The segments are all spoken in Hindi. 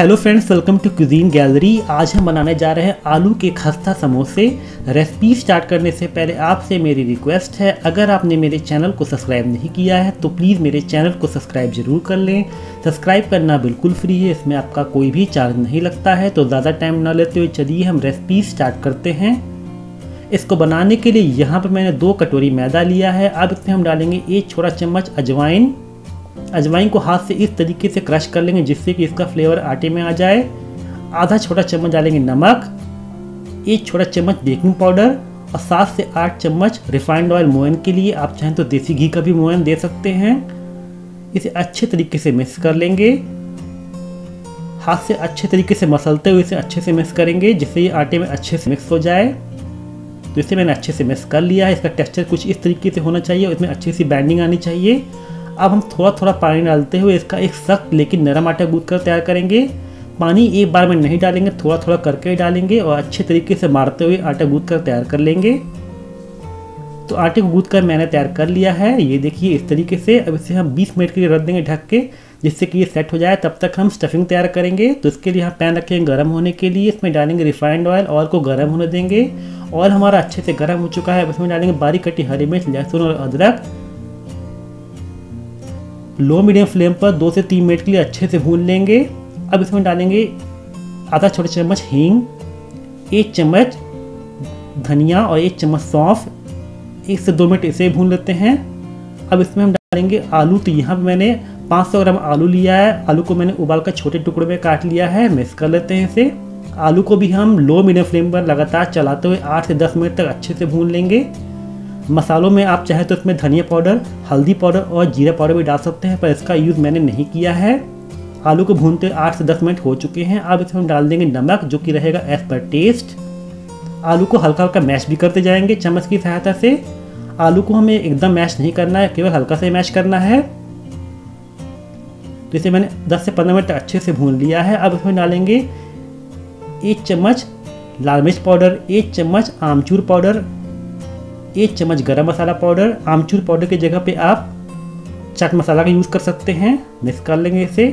Hello friends welcome to cuisine gallery आज हम बनाने जा रहे हैं आलू के खस्ता समोसे। रेसिपी स्टार्ट करने से पहले आपसे मेरी रिक्वेस्ट है, अगर आपने मेरे चैनल को सब्सक्राइब नहीं किया है तो प्लीज़ मेरे चैनल को सब्सक्राइब ज़रूर कर लें। सब्सक्राइब करना बिल्कुल फ्री है, इसमें आपका कोई भी चार्ज नहीं लगता है तो ज़्यादा टाइम ना लेते हुए चलिए हम रेसिपी स्टार्ट करते हैं। इसको बनाने के लिए यहाँ पर मैंने दो कटोरी मैदा लिया है। अब इसमें हम डालेंगे एक छोटा चम्मच अजवाइन। अजवाइन को हाथ से इस तरीके से क्रश कर लेंगे जिससे कि इसका फ्लेवर आटे में आ जाए। आधा छोटा चम्मच डालेंगे नमक, एक छोटा चम्मच बेकिंग पाउडर और सात से आठ चम्मच रिफाइंड ऑयल मोयन के लिए। आप चाहें तो देसी घी का भी मोयन दे सकते हैं। इसे अच्छे तरीके से मिक्स कर लेंगे। हाथ से अच्छे तरीके से मसलते हुए इसे अच्छे से मिक्स करेंगे जिससे ये आटे में अच्छे से मिक्स हो जाए। तो इसे मैंने अच्छे से मिक्स कर लिया है। इसका टेक्सचर कुछ इस तरीके से होना चाहिए और इसमें अच्छी सी बैंडिंग आनी चाहिए। अब हम थोड़ा थोड़ा पानी डालते हुए इसका एक सख्त लेकिन नरम आटा गूद कर तैयार करेंगे। पानी एक बार में नहीं डालेंगे थोड़ा थोड़ा करके डालेंगे और अच्छे तरीके से मारते हुए आटा गूद कर तैयार कर लेंगे। तो आटे को गूद कर मैंने तैयार कर लिया है। ये देखिए इस तरीके से। अब इसे हम 20 मिनट के लिए रख देंगे ढक के, जिससे कि ये सेट हो जाए। तब तक हम स्टफिंग तैयार करेंगे। तो इसके लिए हम पैन रखेंगे गर्म होने के लिए। इसमें डालेंगे रिफाइंड ऑयल ऑयल को गर्म होने देंगे। ऑयल हमारा अच्छे से गर्म हो चुका है। अब इसमें डालेंगे बारीक कटी हरी मिर्च, लहसुन और अदरक। लो मीडियम फ्लेम पर दो से तीन मिनट के लिए अच्छे से भून लेंगे। अब इसमें डालेंगे आधा छोटे चम्मच हींग, एक चम्मच धनिया और एक चम्मच सौंफ। एक से दो मिनट इसे भून लेते हैं। अब इसमें हम डालेंगे आलू। तो यहाँ पर मैंने 500 ग्राम आलू लिया है। आलू को मैंने उबाल कर छोटे टुकड़े में काट लिया है। मिक्स कर लेते हैं इसे। आलू को भी हम लो मीडियम फ्लेम पर लगातार चलाते हुए 8 से 10 मिनट तक अच्छे से भून लेंगे। मसालों में आप चाहे तो इसमें धनिया पाउडर, हल्दी पाउडर और जीरा पाउडर भी डाल सकते हैं, पर इसका यूज़ मैंने नहीं किया है। आलू को भूनते आठ से दस मिनट हो चुके हैं। अब इसमें हम डाल देंगे नमक, जो कि रहेगा एज पर टेस्ट आलू को हल्का हल्का मैश भी करते जाएँगे चम्मच की सहायता से। आलू को हमें एकदम मैश नहीं करना है, केवल हल्का से मैश करना है। तो इसे मैंने 10 से 15 मिनट अच्छे से भून लिया है। अब इसमें डालेंगे एक चम्मच लाल मिर्च पाउडर, एक चम्मच आमचूर पाउडर एक चम्मच गरम मसाला पाउडर, आमचूर पाउडर की जगह पे आप चाट मसाला का यूज़ कर सकते हैं। मिक्स कर लेंगे इसे।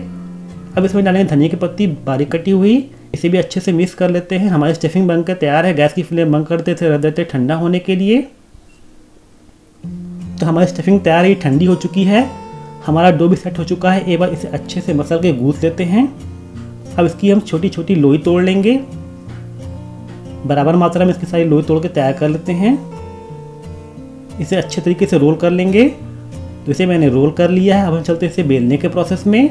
अब इसमें डालेंगे धनिया की पत्ती, बारीक कटी हुई। इसे भी अच्छे से मिक्स कर लेते हैं। हमारी स्टफिंग बनकर तैयार है। गैस की फ्लेम बंद करते थे रख देते ठंडा होने के लिए। तो हमारी स्टफिंग तैयार ही ठंडी हो चुकी है। हमारा डो भी सेट हो चुका है। एक बार इसे अच्छे से मसल के गूँथ लेते हैं। अब इसकी हम छोटी छोटी लोई तोड़ लेंगे। बराबर मात्रा में इसकी सारी लोई तोड़ के तैयार कर लेते हैं। इसे अच्छे तरीके से रोल कर लेंगे। तो इसे मैंने रोल कर लिया है। अब हम चलते हैं इसे बेलने के प्रोसेस में।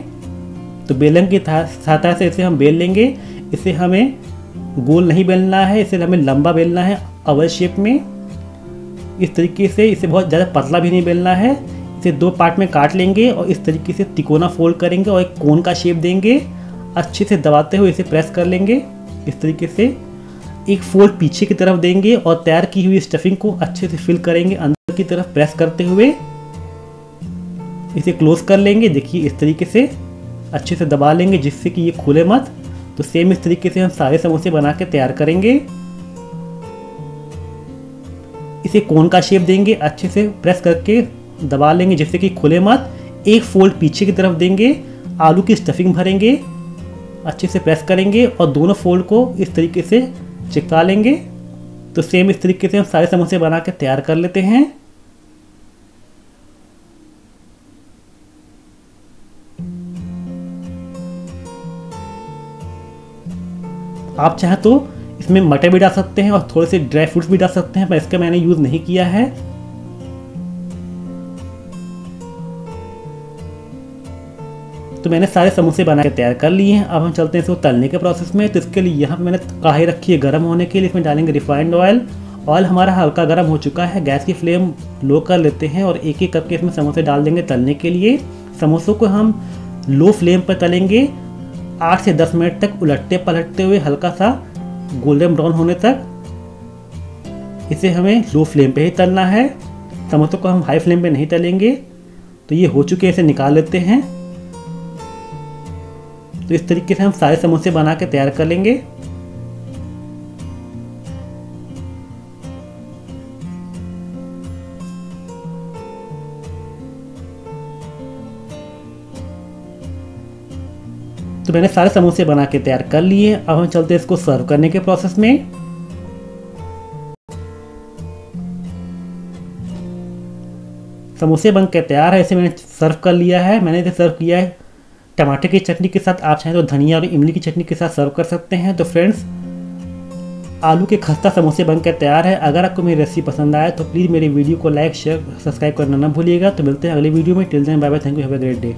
तो बेलन की सहायता से इसे हम बेल लेंगे। इसे हमें गोल नहीं बेलना है। इसे हमें लंबा बेलना है अवल शेप में। इस तरीके से इसे बहुत ज़्यादा पतला भी नहीं बेलना है। इसे दो पार्ट में काट लेंगे और इस तरीके से तिकोना फोल्ड करेंगे और एक कोन का शेप देंगे। अच्छे से दबाते हुए इसे प्रेस कर लेंगे। इस तरीके से एक फोल्ड पीछे की तरफ़ देंगे और तैयार की हुई स्टफिंग को अच्छे से फिल करेंगे, अंदर की तरफ़ प्रेस करते हुए। इसे क्लोज कर लेंगे, देखिए इस तरीके से अच्छे से दबा लेंगे जिससे कि ये खुले मत। तो सेम इस तरीके से हम सारे समोसे बना के तैयार करेंगे। इसे कोन का शेप देंगे, अच्छे से प्रेस करके दबा लेंगे जिससे कि खुले मत। एक फोल्ड पीछे की तरफ़ देंगे, आलू की स्टफिंग भरेंगे, अच्छे से प्रेस करेंगे और दोनों फोल्ड को इस तरीके से चिपका लेंगे। तो सेम इस तरीके से हम सारे समोसे बना के तैयार कर लेते हैं। आप चाहें तो इसमें मटर भी डाल सकते हैं और थोड़े से ड्राई फ्रूट्स भी डाल सकते हैं, पर इसका मैंने यूज़ नहीं किया है। तो मैंने सारे समोसे बना के तैयार कर लिए हैं। अब हम चलते हैं इसको तलने के प्रोसेस में। तो इसके लिए यहाँ पे मैंने कढ़ाई रखी है गर्म होने के लिए। इसमें डालेंगे रिफाइंड ऑयल ऑयल हमारा हल्का गर्म हो चुका है। गैस की फ्लेम लो कर लेते हैं और एक एक करके इसमें समोसे डाल देंगे तलने के लिए। समोसों को हम लो फ्लेम पर तलेंगे। आठ से दस मिनट तक उलटते पलटते हुए हल्का सा गोल्डन ब्राउन होने तक। इसे हमें लो फ्लेम पे ही तलना है। समोसों को हम हाई फ्लेम पे नहीं तलेंगे। तो ये हो चुके हैं। इसे निकाल लेते हैं। तो इस तरीके से हम सारे समोसे बना के तैयार कर लेंगे। तो मैंने सारे समोसे बना के तैयार कर लिए। अब हम चलते हैं इसको सर्व करने के प्रोसेस में। समोसे बन के तैयार है, इसे मैंने सर्व कर लिया है। मैंने इसे सर्व किया है टमाटर की चटनी के साथ आप चाहें तो धनिया और इमली की चटनी के साथ सर्व कर सकते हैं। तो फ्रेंड्स आलू के खस्ता समोसे बनकर तैयार है। अगर आपको मेरी रेसिपी पसंद आए तो प्लीज़ मेरी वीडियो को लाइक शेयर सब्सक्राइब करना ना भूलिएगा। तो मिलते हैं अगले वीडियो में। Till then bye bye thank you have a great day